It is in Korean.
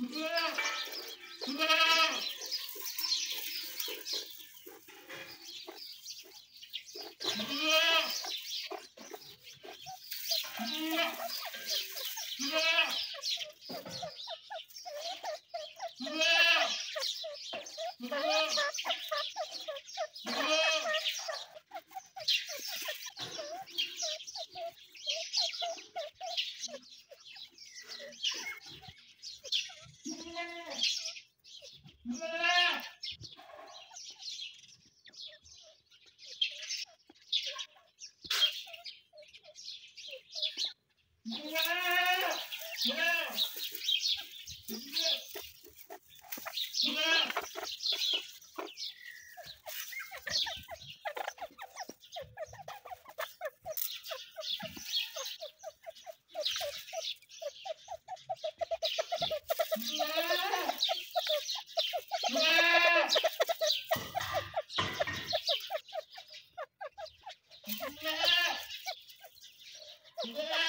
Yeah. Yeah. Yeah.